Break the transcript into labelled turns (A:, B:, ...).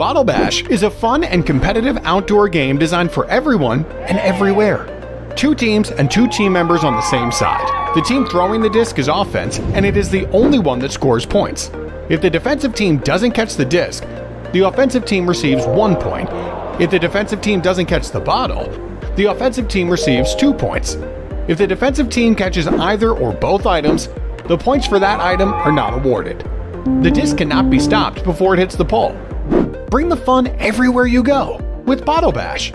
A: Bottle Bash is a fun and competitive outdoor game designed for everyone and everywhere. Two teams and two team members on the same side. The team throwing the disc is offense, and it is the only one that scores points. If the defensive team doesn't catch the disc, the offensive team receives one point. If the defensive team doesn't catch the bottle, the offensive team receives two points. If the defensive team catches either or both items, the points for that item are not awarded. The disc cannot be stopped before it hits the pole. Bring the fun everywhere you go with Bottle Bash.